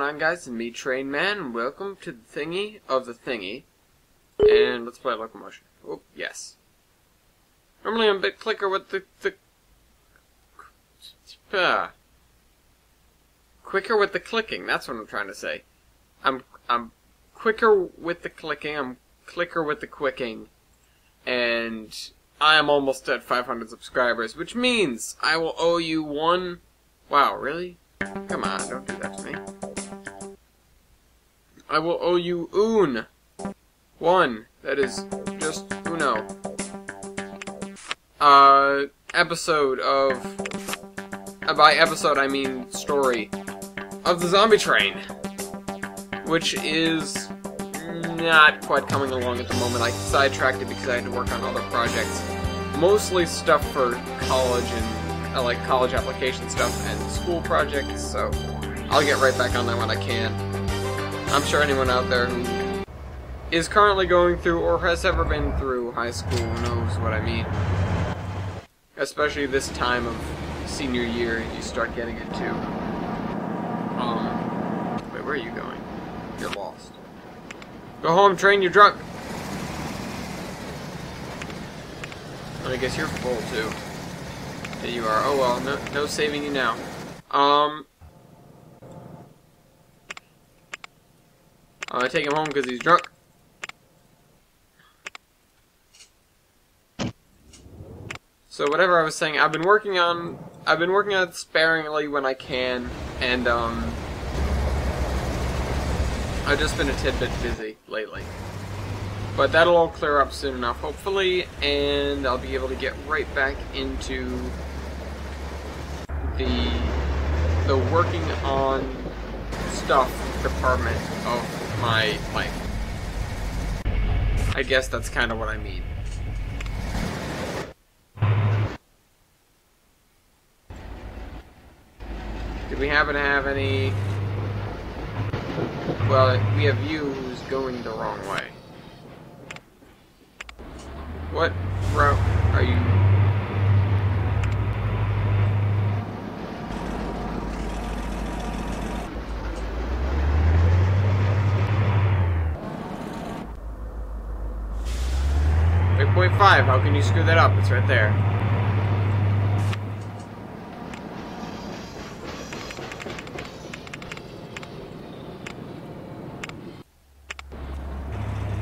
going on guys? It's me, Trainman, welcome to the thingy of the thingy. And let's play locomotion. Oh, yes. Normally I'm a bit clicker with the, the ah. quicker with the clicking, that's what I'm trying to say. I'm I'm quicker with the clicking, I'm clicker with the quicking, and I am almost at 500 subscribers, which means I will owe you one. Wow, really? Come on, don't do that to me. I will owe you un. One. That is just uno. Uh, episode of. Uh, by episode, I mean story. Of the zombie train. Which is not quite coming along at the moment. I sidetracked it because I had to work on other projects. Mostly stuff for college and uh, like college application stuff and school projects, so I'll get right back on that when I can. I'm sure anyone out there who is currently going through or has ever been through high school knows what I mean. Especially this time of senior year, you start getting into. Um, wait, where are you going? You're lost. Go home, train, you're drunk! I guess you're full, too. There you are. Oh well, no, no saving you now. Um... I'm take him home because he's drunk. So whatever I was saying, I've been working on, I've been working on it sparingly when I can, and um, I've just been a tidbit busy lately. But that'll all clear up soon enough, hopefully, and I'll be able to get right back into the the working on stuff department of my life. I guess that's kind of what I mean. Do we happen to have any... Well, we have you who's going the wrong way. What route are you... Eight point five. How can you screw that up? It's right there.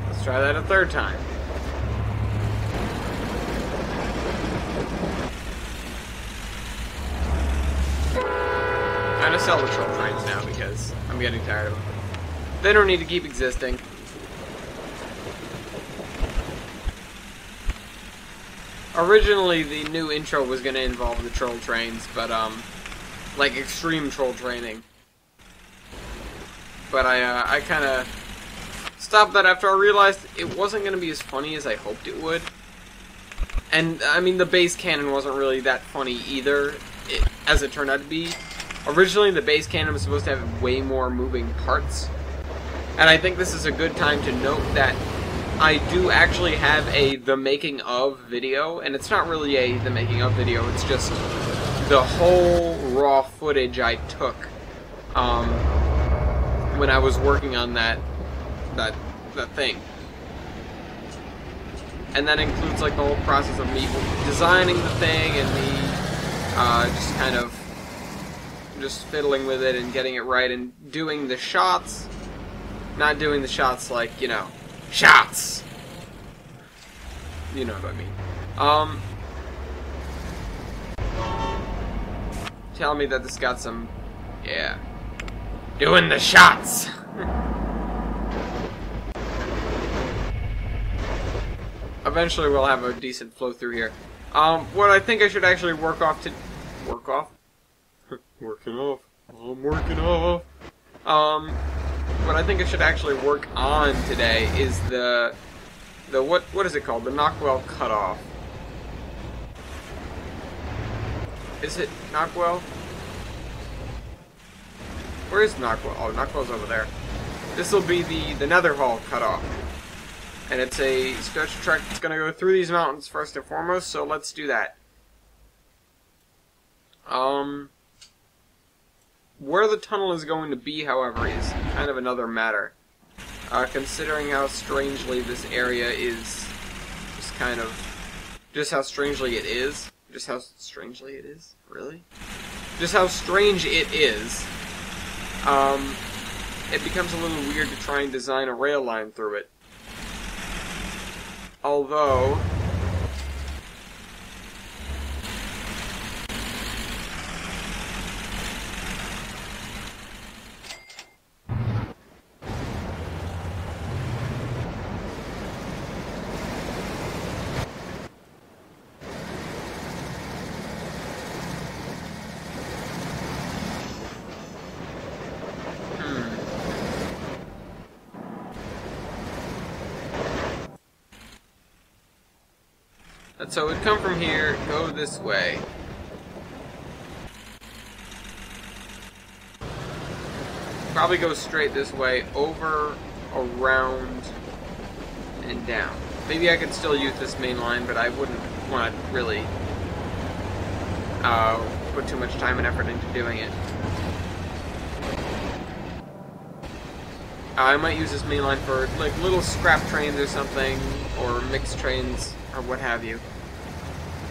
Let's try that a third time. I'm gonna sell the troll trains now because I'm getting tired of them. They don't need to keep existing. Originally, the new intro was gonna involve the troll trains, but um, like extreme troll training. But I, uh, I kind of stopped that after I realized it wasn't gonna be as funny as I hoped it would. And I mean, the base cannon wasn't really that funny either, it, as it turned out to be. Originally, the base cannon was supposed to have way more moving parts. And I think this is a good time to note that I do actually have a the making of video, and it's not really a the making of video, it's just the whole raw footage I took um, when I was working on that that that thing. And that includes like the whole process of me designing the thing and me uh, just kind of just fiddling with it and getting it right and doing the shots. Not doing the shots like, you know, shots! You know what I mean. Um, tell me that this got some, yeah, doing the shots! Eventually we'll have a decent flow through here. Um, what I think I should actually work off to, work off? working off. I'm working off. Um, what I think I should actually work on today is the the what what is it called? The Knockwell cutoff. Is it Knockwell? Where is Knockwell? Oh, Knockwell's over there. This will be the the Netherhall cutoff, and it's a stretch track that's going to go through these mountains first and foremost. So let's do that. Um. Where the tunnel is going to be, however, is kind of another matter. Uh, considering how strangely this area is just kind of... Just how strangely it is. Just how strangely it is? Really? Just how strange it is. Um, it becomes a little weird to try and design a rail line through it. Although... So we'd come from here, go this way. Probably go straight this way, over, around, and down. Maybe I could still use this main line, but I wouldn't want to really uh, put too much time and effort into doing it. I might use this main line for like little scrap trains or something, or mixed trains, or what have you.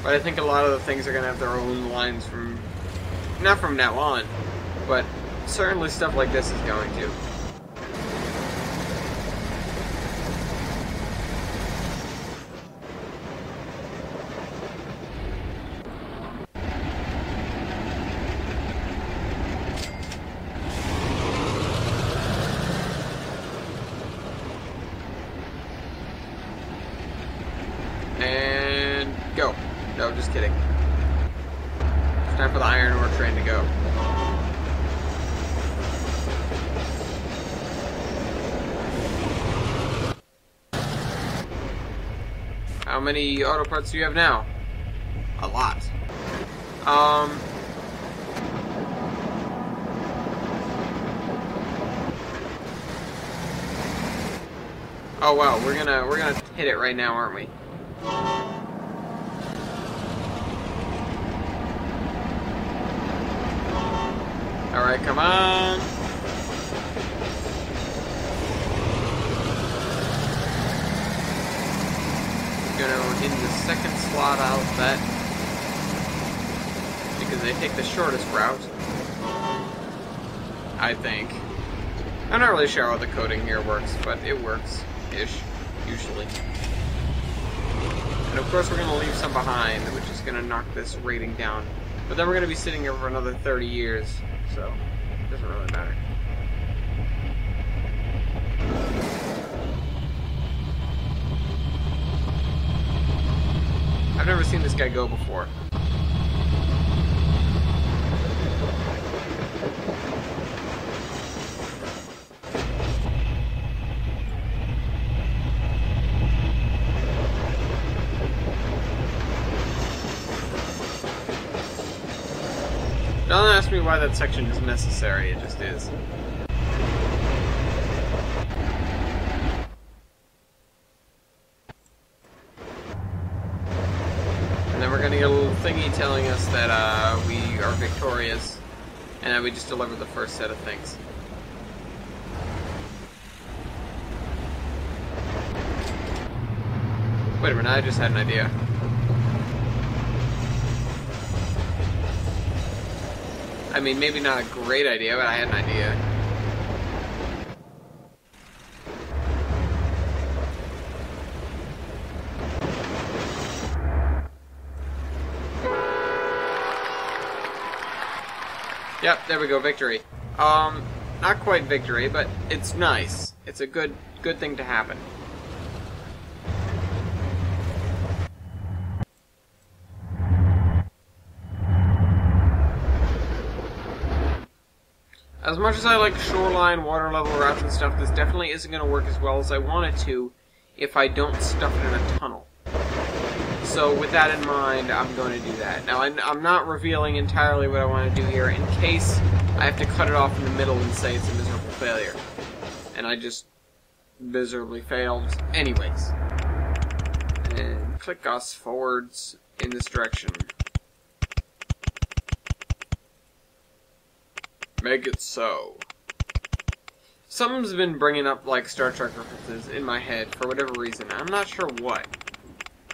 But I think a lot of the things are going to have their own lines from, not from now on, but certainly stuff like this is going to. And go. No, just kidding. It's time for the iron ore train to go. How many auto parts do you have now? A lot. Um. Oh wow, we're gonna we're gonna hit it right now, aren't we? Alright, come on. Gonna in the second slot out that because they take the shortest route. I think. I'm not really sure how the coding here works, but it works ish, usually. And of course we're gonna leave some behind, which is gonna knock this rating down. But then we're gonna be sitting here for another 30 years, so it doesn't really matter. I've never seen this guy go before. Don't ask me why that section is necessary, it just is. And then we're gonna get a little thingy telling us that uh, we are victorious, and that we just delivered the first set of things. Wait a minute, I just had an idea. I mean, maybe not a great idea, but I had an idea. Yep, there we go, victory. Um, not quite victory, but it's nice. It's a good, good thing to happen. As much as I like shoreline, water level routes and stuff, this definitely isn't going to work as well as I want it to if I don't stuff it in a tunnel. So with that in mind, I'm going to do that. Now, I'm not revealing entirely what I want to do here in case I have to cut it off in the middle and say it's a miserable failure. And I just miserably failed anyways. And click us forwards in this direction. Make it so. Something's been bringing up like Star Trek references in my head for whatever reason. I'm not sure what.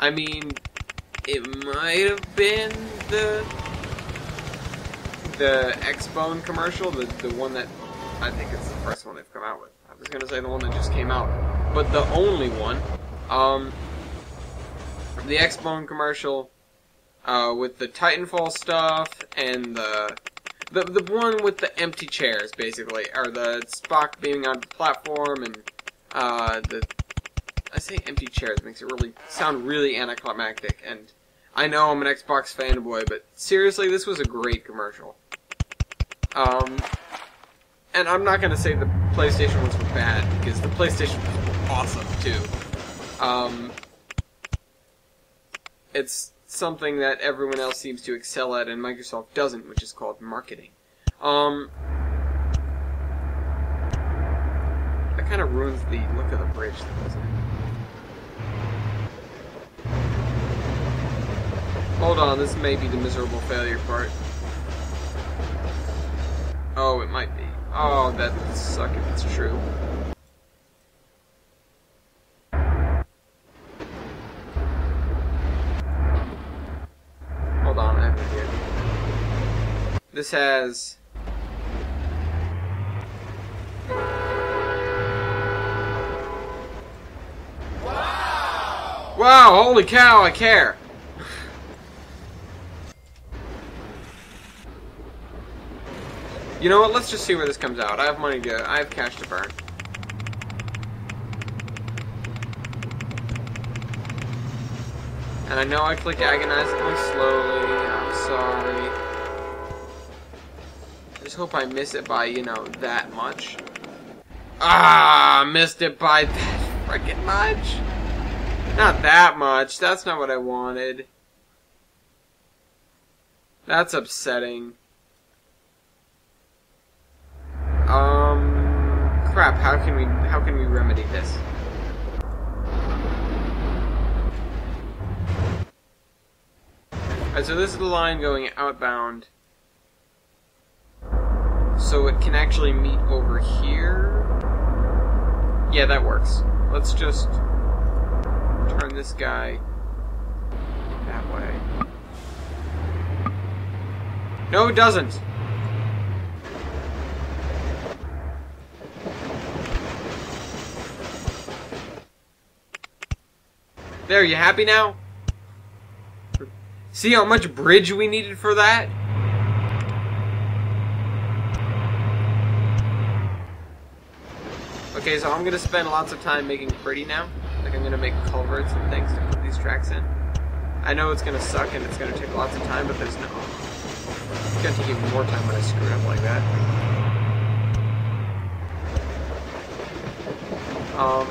I mean, it might have been the the X-Bone commercial, the the one that I think it's the first one they've come out with. I was gonna say the one that just came out, but the only one. Um, the X-Bone commercial uh, with the Titanfall stuff and the the the one with the empty chairs, basically, or the Spock beaming onto the platform and uh, the I say empty chairs makes it really sound really anticlimactic, and I know I'm an Xbox fanboy, but seriously, this was a great commercial. Um, and I'm not gonna say the PlayStation ones were bad because the PlayStation was awesome too. Um, it's something that everyone else seems to excel at and Microsoft doesn't, which is called marketing. Um, that kind of ruins the look of the bridge, doesn't it? Hold on, this may be the miserable failure part. Oh, it might be. Oh, that would suck if it's true. Hold on, I have an idea. This has... Wow! Wow, holy cow, I care! You know what? Let's just see where this comes out. I have money to. I have cash to burn. And I know I clicked agonizingly slowly. I'm sorry. Just hope I miss it by, you know, that much. Ah, missed it by that freaking much. Not that much. That's not what I wanted. That's upsetting. Um, crap. How can we how can we remedy this? Alright, so this is the line going outbound. So it can actually meet over here. Yeah, that works. Let's just turn this guy that way. No, it doesn't. There, you happy now? See how much bridge we needed for that? Okay, so I'm gonna spend lots of time making pretty now. Like I'm gonna make culverts and things to put these tracks in. I know it's gonna suck and it's gonna take lots of time, but there's no... It's gonna take even more time when I screw up like that. Um...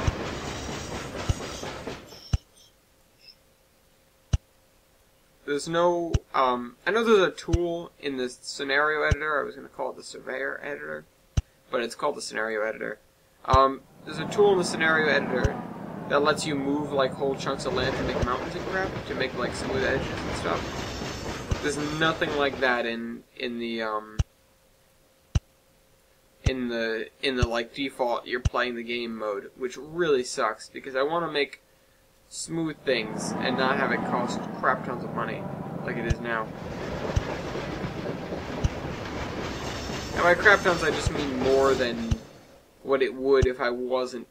There's no, um, I know there's a tool in the scenario editor, I was going to call it the surveyor editor, but it's called the scenario editor. Um, there's a tool in the scenario editor that lets you move, like, whole chunks of land to make mountains and crap, to make, like, smooth edges and stuff. There's nothing like that in, in the, um, in the, in the, like, default you're playing the game mode, which really sucks, because I want to make smooth things and not have it cost crap tons of money like it is now. And by crap tons, I just mean more than what it would if I wasn't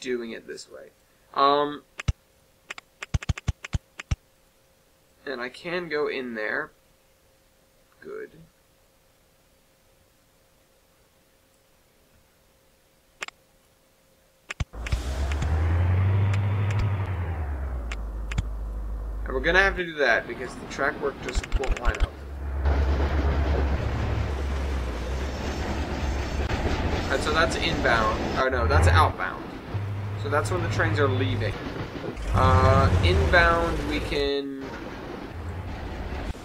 doing it this way. Um, and I can go in there. Good. And we're gonna have to do that because the track work just won't line up. So that's inbound. Oh no, that's outbound. So that's when the trains are leaving. Uh, inbound, we can...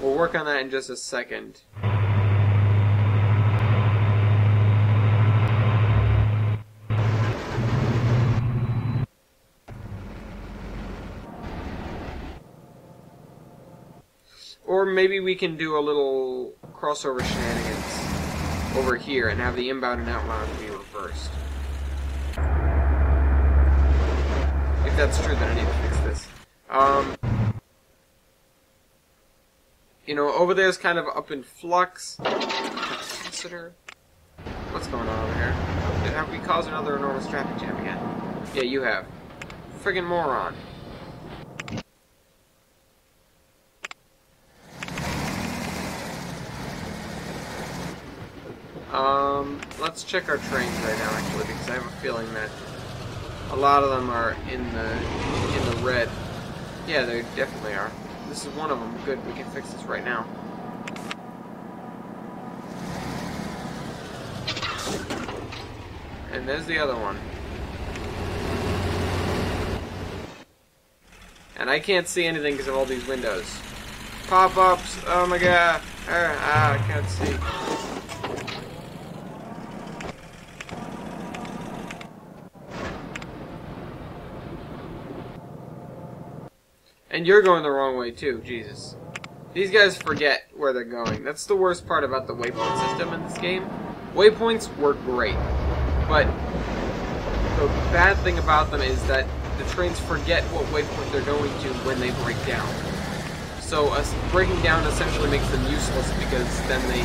We'll work on that in just a second. Or maybe we can do a little crossover shenanigans. Over here and have the inbound and outbound be reversed. If that's true, then I need to fix this. Um, you know, over there is kind of up in flux. Consider what's going on over here. Have we caused another enormous traffic jam again? Yeah, you have. Friggin' moron. Um, let's check our trains right now, actually, because I have a feeling that a lot of them are in the in the red. Yeah, they definitely are. This is one of them. Good, we can fix this right now. And there's the other one. And I can't see anything because of all these windows. Pop-ups! Oh my god! Ah, I can't see. And you're going the wrong way too, Jesus. These guys forget where they're going. That's the worst part about the waypoint system in this game. Waypoints work great, but the bad thing about them is that the trains forget what waypoint they're going to when they break down. So uh, breaking down essentially makes them useless because then they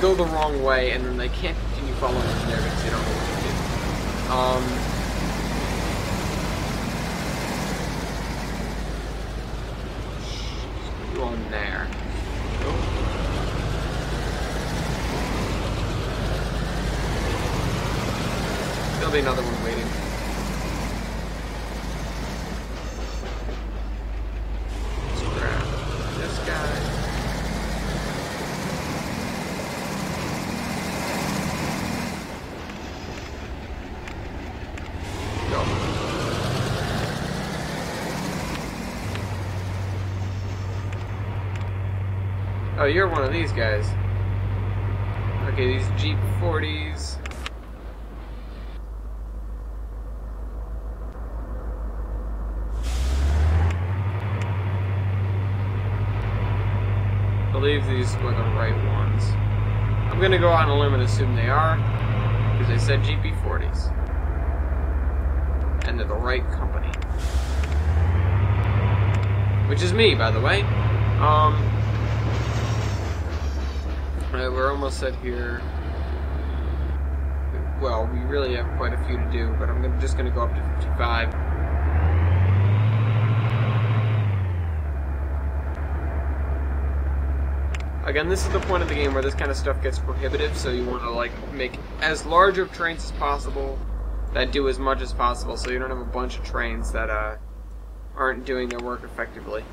go the wrong way and then they can't continue following from there because they don't know what to do. Um, on there. There'll another one waiting. Oh, you're one of these guys. Okay, these Jeep 40s. I believe these were the right ones. I'm gonna go on a limb and assume they are, because they said GP40s. And they're the right company. Which is me, by the way. Um, Alright, we're almost set here. Well, we really have quite a few to do, but I'm gonna, just to go up to 55. Again, this is the point of the game where this kind of stuff gets prohibitive, so you want to like make as large of trains as possible that do as much as possible, so you don't have a bunch of trains that uh, aren't doing their work effectively.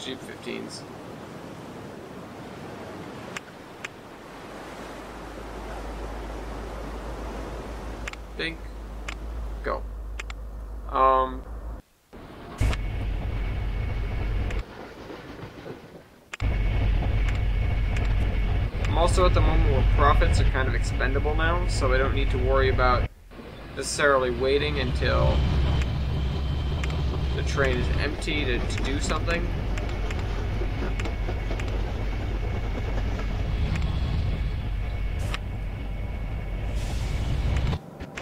GP15s. Think. Go. Um. I'm also at the moment where profits are kind of expendable now, so I don't need to worry about necessarily waiting until the train is empty to, to do something.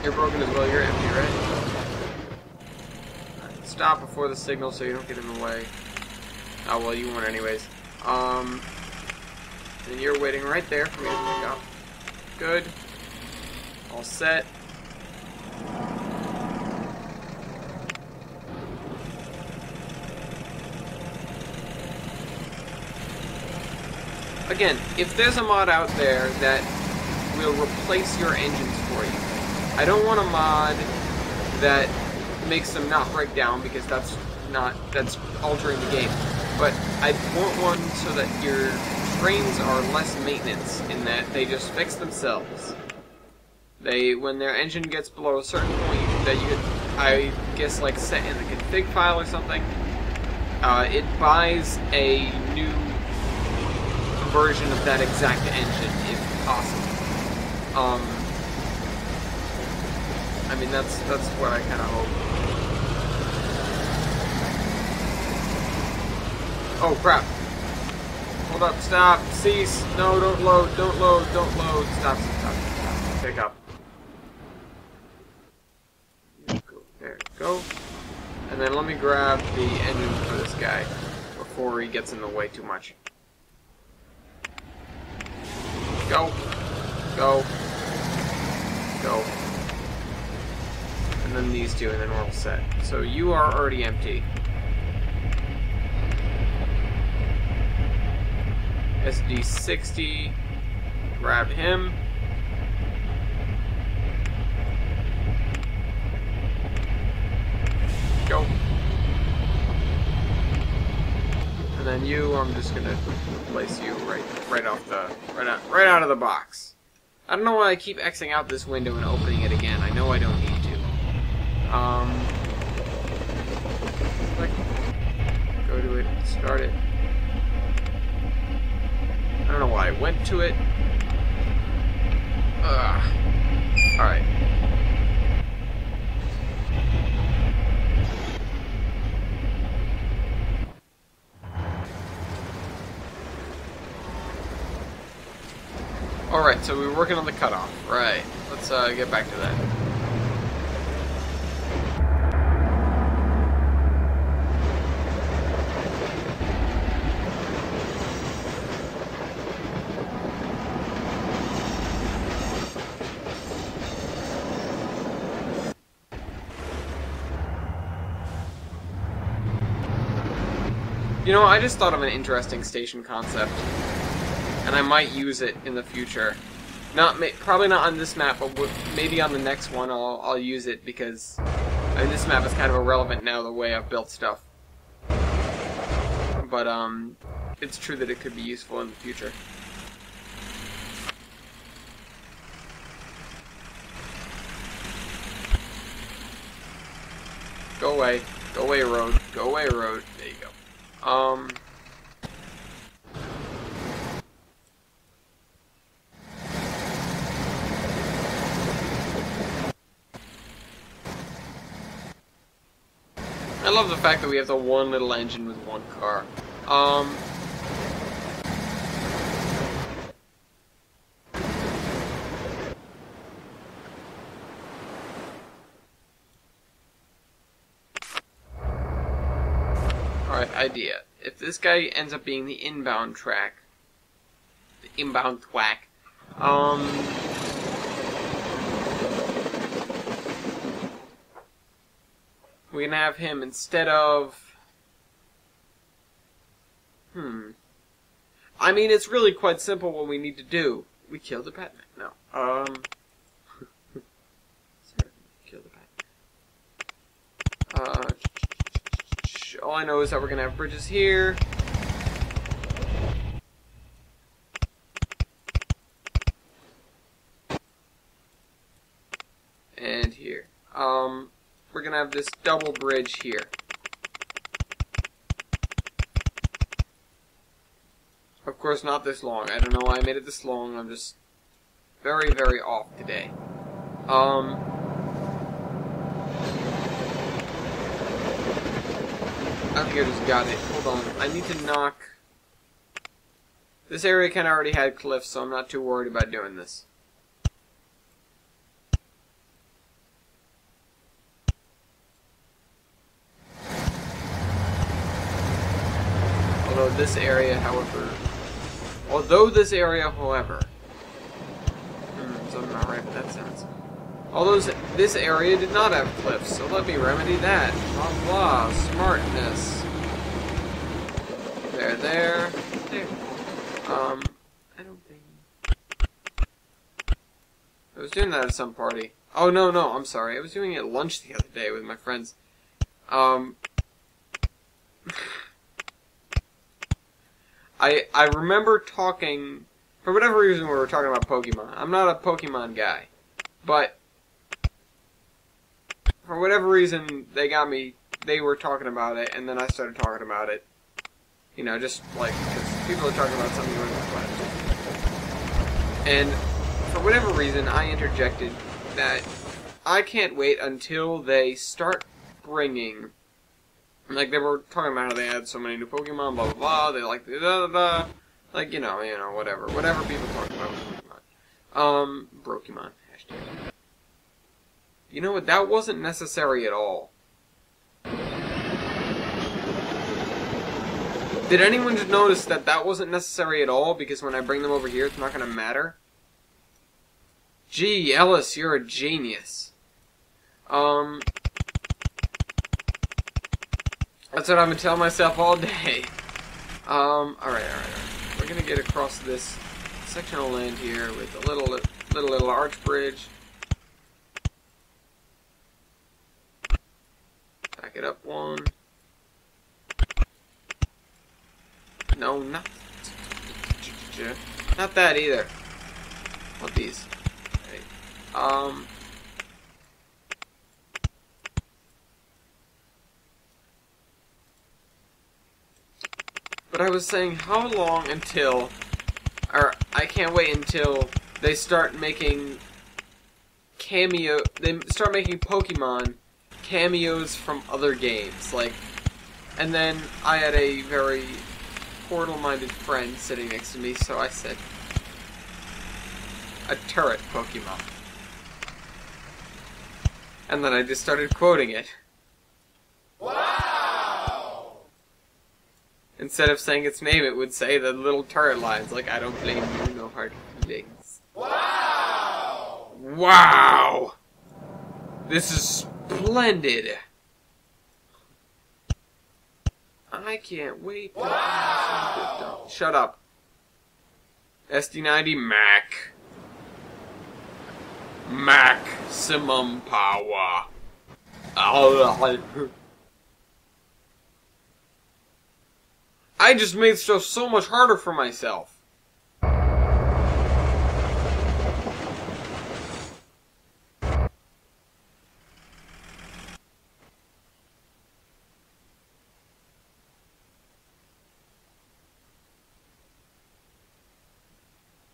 You're broken as well, you're empty, right? Stop before the signal so you don't get in the way. Oh, well, you won't anyways. Um, and you're waiting right there for me to pick up. Good. All set. Again, if there's a mod out there that will replace your engines for you, I don't want a mod that makes them not break down because that's not that's altering the game. But I want one so that your trains are less maintenance in that they just fix themselves. They when their engine gets below a certain point that you could I guess like set in the config file or something, uh, it buys a new version of that exact engine if possible. Um, I mean, that's that's what I kind of hope. Oh crap! Hold up! Stop! Cease! No! Don't load! Don't load! Don't load! Stop! Stop! Stop! Pick up. Go. There. Go. And then let me grab the engine for this guy before he gets in the way too much. Go. Go. Go. Then these two, and then we're all set. So you are already empty. SD60. Grab him. Go. And then you, I'm just gonna place you right, right off the, right out, right out of the box. I don't know why I keep Xing out this window and opening it again. I know I don't. Um, click, go to it, start it. I don't know why I went to it. Ugh. Alright. Alright, so we were working on the cutoff. Right. Let's uh, get back to that. You know, I just thought of an interesting station concept, and I might use it in the future. Not probably not on this map, but maybe on the next one I'll I'll use it because I mean, this map is kind of irrelevant now the way I've built stuff. But um, it's true that it could be useful in the future. Go away. Go away, road. Go away, road. Um. I love the fact that we have the one little engine with one car. Um. Alright, idea. If this guy ends up being the inbound track, the inbound thwack, um, we can have him instead of, hmm. I mean, it's really quite simple what we need to do. We kill the Batman. No. Um. Sorry, kill the Batman. Uh, all I know is that we're going to have bridges here. And here. Um, we're going to have this double bridge here. Of course, not this long. I don't know why I made it this long. I'm just very, very off today. Um, Think I just got it. Hold on. I need to knock... This area kind of already had cliffs, so I'm not too worried about doing this. Although this area, however... Although this area, however... Hmm, not right with that sentence. Although this area did not have cliffs, so let me remedy that. Blah blah, smartness. There, there, there. Um, I don't think... I was doing that at some party. Oh, no, no, I'm sorry. I was doing it at lunch the other day with my friends. Um... I, I remember talking... For whatever reason we were talking about Pokemon. I'm not a Pokemon guy. But for whatever reason, they got me. They were talking about it, and then I started talking about it. You know, just like because people are talking about something going on. And for whatever reason, I interjected that I can't wait until they start bringing. Like, they were talking about how they had so many new Pokemon, blah blah blah, they like da da da. Like, you know, you know, whatever. Whatever people talk about Um, Brokemon. Hashtag. You know what? That wasn't necessary at all. Did anyone just notice that that wasn't necessary at all? Because when I bring them over here, it's not going to matter? Gee, Ellis, you're a genius. Um... That's what I've been telling myself all day. Um, alright, alright, alright. We're gonna get across this section of land here with a little, little, little arch bridge. Back it up one. No, not not that either. What these? Right. Um. But I was saying, how long until, or I can't wait until they start making cameo. They start making Pokemon cameos from other games, like. And then I had a very portal-minded friend sitting next to me, so I said, a turret Pokemon. And then I just started quoting it. Wow! Instead of saying its name, it would say the little turret lines, like, I don't blame you, no hard feelings. Wow! Wow! This is splendid! I can't wait. to- Wow! Shut up. SD90 Mac. Maximum power. I just made stuff so much harder for myself.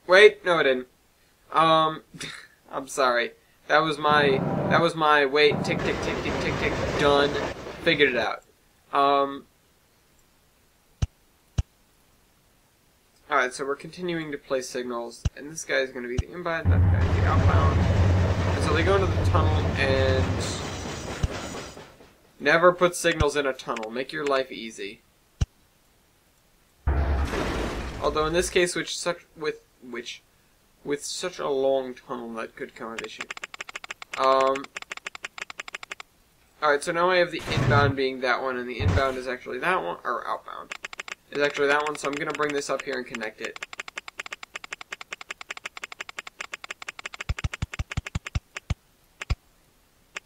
Wait, no, I didn't. Um, I'm sorry. That was my. That was my. Wait, tick, tick, tick, tick, tick, tick. Done. Figured it out. Um. Alright, so we're continuing to play signals, and this guy is going to be the inbound, that the outbound. And so they go into the tunnel, and never put signals in a tunnel. Make your life easy. Although in this case, which such with which with such a long tunnel that could come an issue. Um. Alright, so now I have the inbound being that one, and the inbound is actually that one, or outbound is actually that one, so I'm gonna bring this up here and connect it.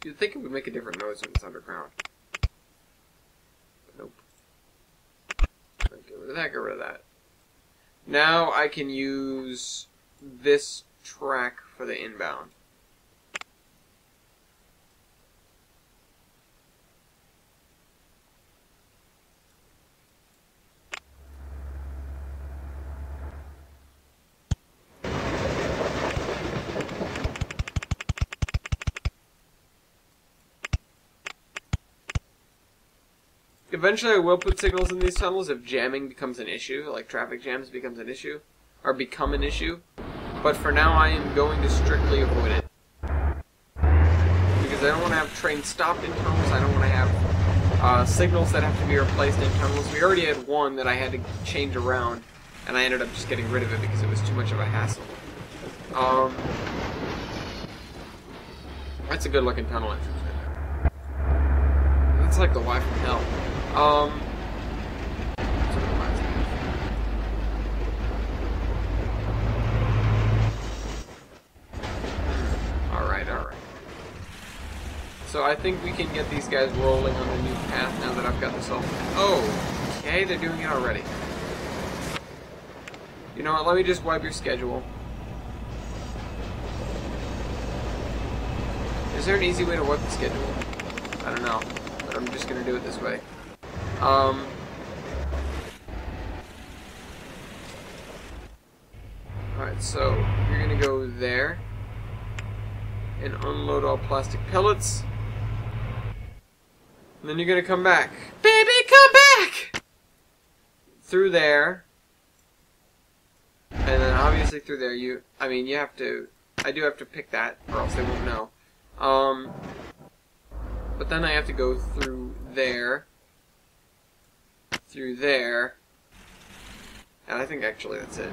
You'd think it would make a different noise when it's underground. Nope. Get rid of that, get rid of that. Now I can use this track for the inbound. Eventually, I will put signals in these tunnels if jamming becomes an issue, like traffic jams becomes an issue, or become an issue. But for now, I am going to strictly avoid it. Because I don't want to have trains stopped in tunnels, I don't want to have uh, signals that have to be replaced in tunnels. We already had one that I had to change around, and I ended up just getting rid of it because it was too much of a hassle. Um, that's a good looking tunnel entrance. That's like the Y from hell. Um. Alright, alright. So I think we can get these guys rolling on the new path now that I've got this all. Oh, okay, they're doing it already. You know what? Let me just wipe your schedule. Is there an easy way to wipe the schedule? I don't know, but I'm just gonna do it this way. Um. Alright, so you're gonna go there and unload all plastic pellets. And then you're gonna come back. Baby, come back! Through there. And then obviously through there you I mean you have to I do have to pick that or else they won't know. Um but then I have to go through there. Through there. And I think actually that's it.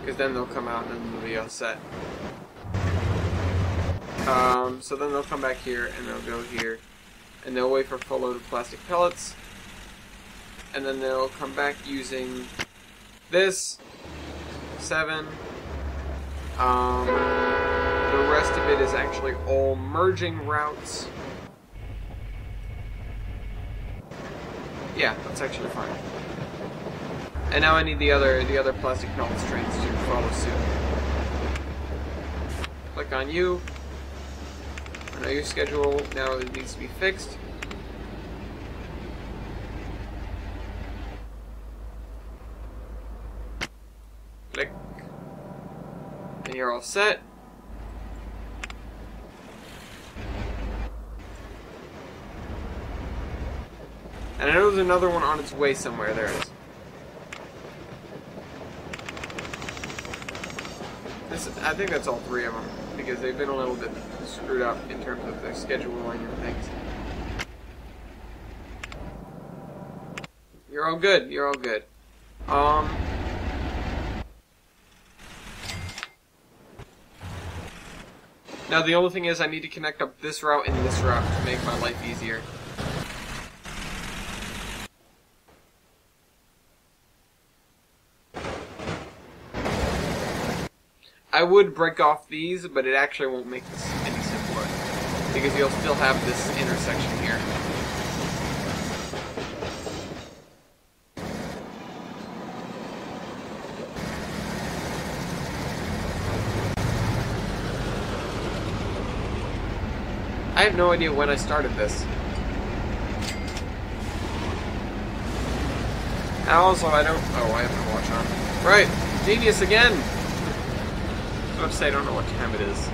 Because then they'll come out and then they'll be all set. Um, so then they'll come back here and they'll go here. And they'll wait for full load of plastic pellets. And then they'll come back using this. Seven. Um, the rest of it is actually all merging routes. Yeah, that's actually fine. And now I need the other the other plastic pellet trains to follow suit. Click on you. I know your schedule now it needs to be fixed. Click. And you're all set. And I know there's another one on its way somewhere. There it is. This, I think that's all three of them because they've been a little bit screwed up in terms of their scheduling and things. You're all good. You're all good. Um. Now the only thing is I need to connect up this route and this route to make my life easier. I would break off these, but it actually won't make this any simpler. Because you'll still have this intersection here. I have no idea when I started this. And also, I don't... Oh, I have my watch on. Right, genius again! About to say, I don't know what time it is.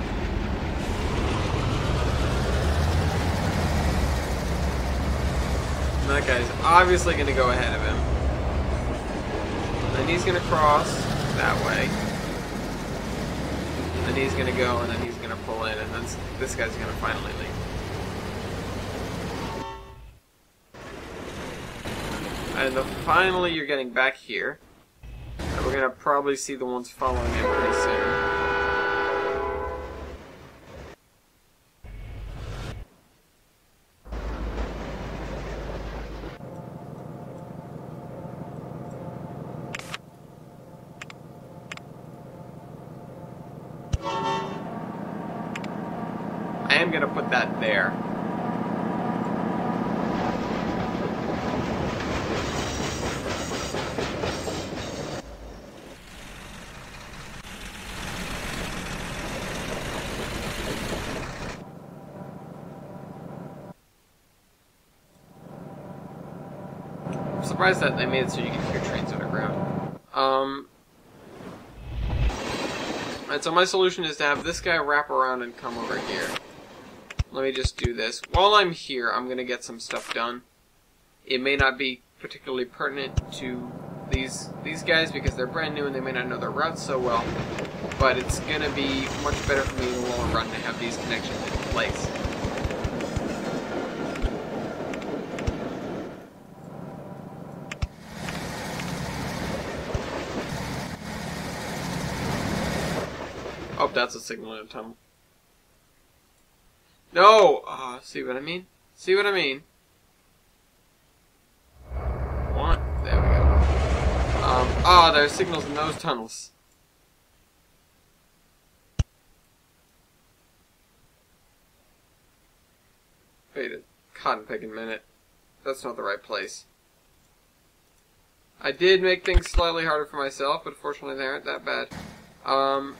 And that guy's obviously going to go ahead of him. Then he's going to cross that way. And then he's going to go, and then he's going to pull in, and then this guy's going to finally leave. And then finally, you're getting back here. And we're going to probably see the ones following him pretty soon. I am going to put that there. I'm surprised that they made it so you can hear trains underground. Um, and so my solution is to have this guy wrap around and come over here. Let me just do this. While I'm here, I'm gonna get some stuff done. It may not be particularly pertinent to these these guys because they're brand new and they may not know their routes so well. But it's gonna be much better for me in the long run to have these connections in place. Oh, that's a signal in a tunnel. No! Uh, see what I mean? See what I mean? One. There we go. Um, ah, there's signals in those tunnels. Wait a cotton picking minute. That's not the right place. I did make things slightly harder for myself, but fortunately they aren't that bad. Um,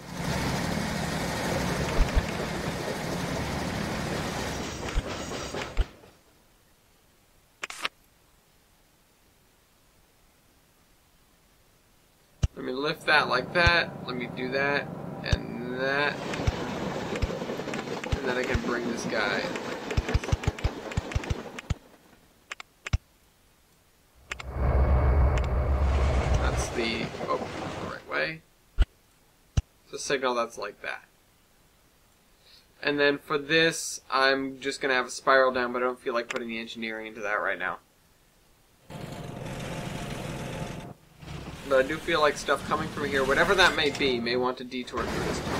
Let me lift that like that. Let me do that. And that. And then I can bring this guy. That's the, oh, the right way. So signal that's like that. And then for this, I'm just gonna have a spiral down, but I don't feel like putting the engineering into that right now. But I do feel like stuff coming from here, whatever that may be, may want to detour through this tunnel.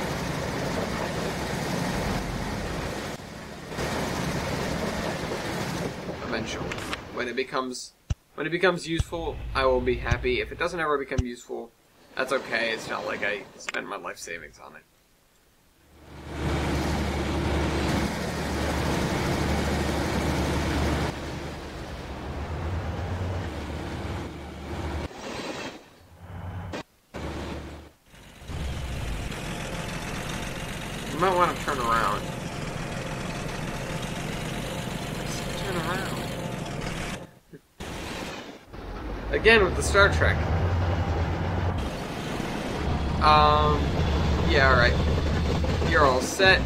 Eventually. When it becomes when it becomes useful, I will be happy. If it doesn't ever become useful, that's okay. It's not like I spent my life savings on it. You might want to turn around. Just turn around. Again with the Star Trek. Um, yeah, alright. You're all set.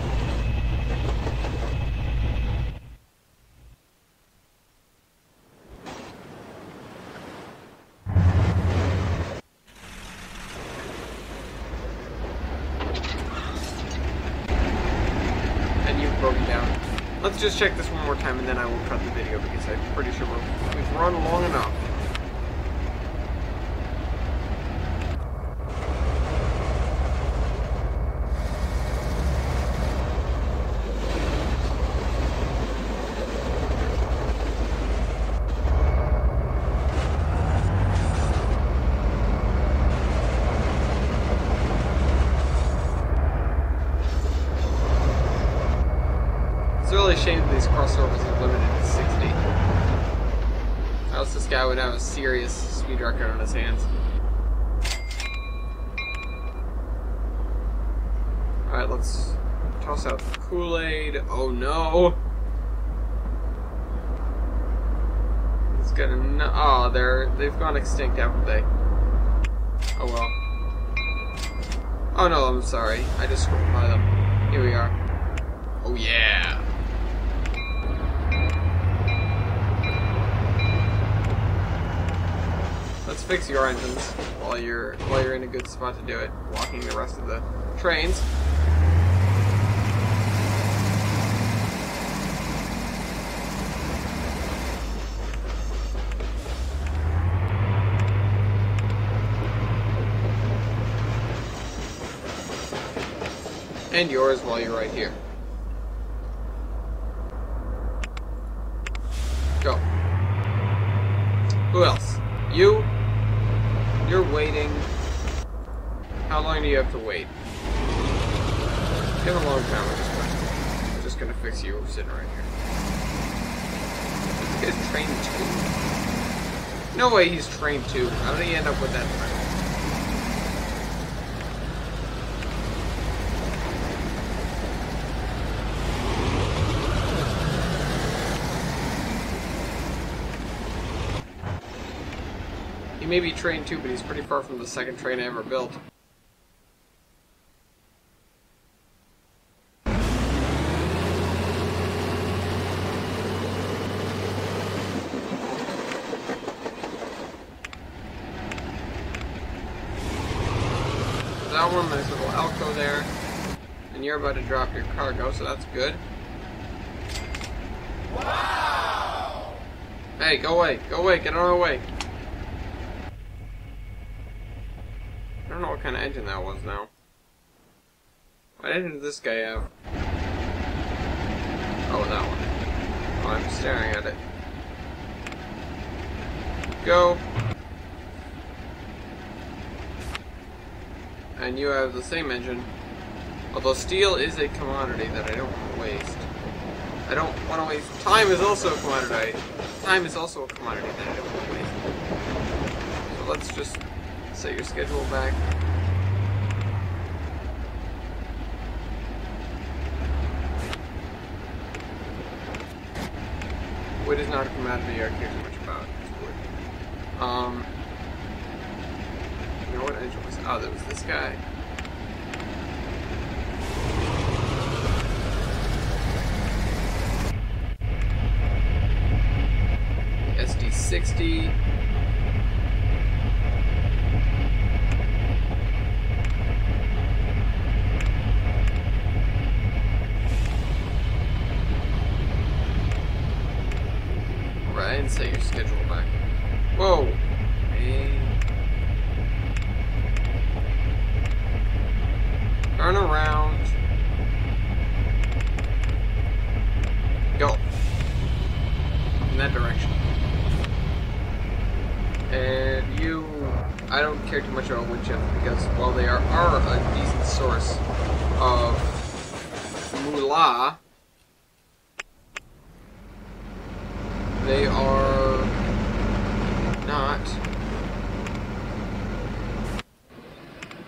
And you've broken down. Let's just check this one more time and then I will cut the video because I'm pretty sure we've run long enough. It's really a shame that these crossovers are limited to 60. Else this guy would have a serious speed record on his hands. Alright, let's toss out Kool-Aid. Oh no! It's gonna oh, they're they've gone extinct, haven't they? Oh well. Oh no, I'm sorry. I just scrolled by them. Here we are. Oh yeah. Let's fix your engines while you're while you're in a good spot to do it, blocking the rest of the trains. And yours while you're right here. Go. Who else? You? You're waiting. How long do you have to wait? You have a long time. We're just gonna, just gonna fix you sitting right here. This trained two. No way he's trained two. How did he end up with that train? He may be trained too, but he's pretty far from the second train I ever built. That one, nice little Alco there. And you're about to drop your cargo, so that's good. Wow! Hey, go away, go away, get out of the way. I don't know what kind of engine that was now. What engine did this guy have? Oh, that one. Oh, I'm staring at it. Go. And you have the same engine. Although steel is a commodity that I don't want to waste. I don't want to waste. Time is also a commodity. Time is also a commodity that I don't want to waste. So let's just set your schedule back. Wood is not a commodity I care too much about. It's wood. Um. You know what? Oh, there was this guy. 360. Right, and set your schedule back. Whoa! Hey. Turn around. Go. In that direction. And you, I don't care too much about wind chips because while they are, are a decent source of moolah, they are not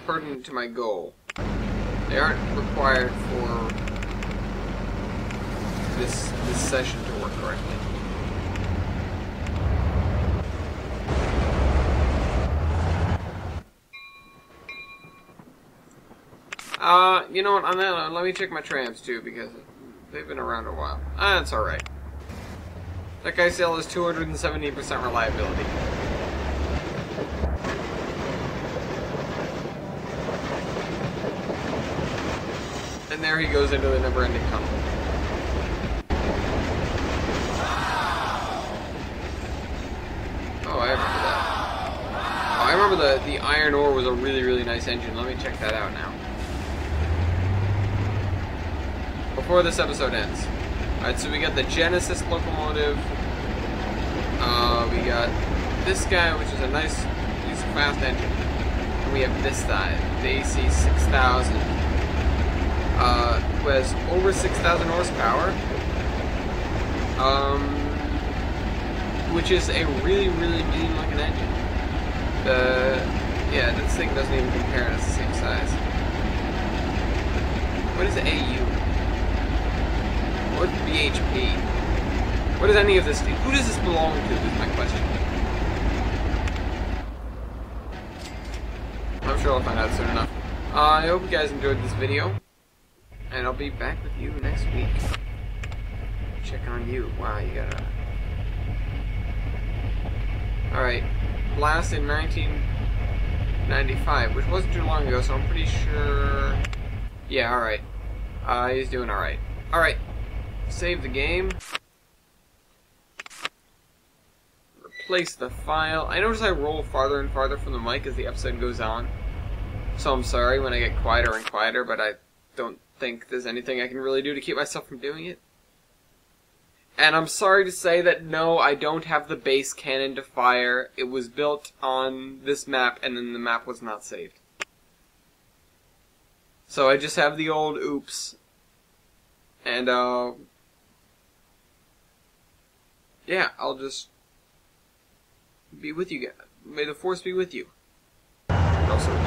pertinent to my goal. They aren't required for this this session to work correctly. Uh, you know what? On that, let me check my trams too because they've been around a while. Ah, that's all right. That guy still has 270% reliability. There he goes into the never-ending tunnel. Oh, I remember that. Oh, I remember the, the iron ore was a really, really nice engine. Let me check that out now. Before this episode ends. Alright, so we got the Genesis locomotive. Uh, we got this guy, which is a nice, he's fast engine. And we have this guy, the AC 6000, uh, who has over 6,000 horsepower. Um, which is a really, really mean looking engine. The, yeah, this thing doesn't even compare, it's the same size. What is AU? What BHP? What does any of this do? Who does this belong to is my question. I'm sure I'll find out soon enough. Uh, I hope you guys enjoyed this video. And I'll be back with you next week. Check on you. Wow, you gotta... Alright. Last in 1995, which wasn't too long ago, so I'm pretty sure... Yeah, alright. Uh, he's doing alright. Alright. Save the game. Replace the file. I notice I roll farther and farther from the mic as the episode goes on. So I'm sorry when I get quieter and quieter, but I don't think there's anything I can really do to keep myself from doing it. And I'm sorry to say that no, I don't have the base cannon to fire. It was built on this map, and then the map was not saved. So I just have the old oops. And, uh... Yeah, I'll just... be with you guys. May the force be with you. Also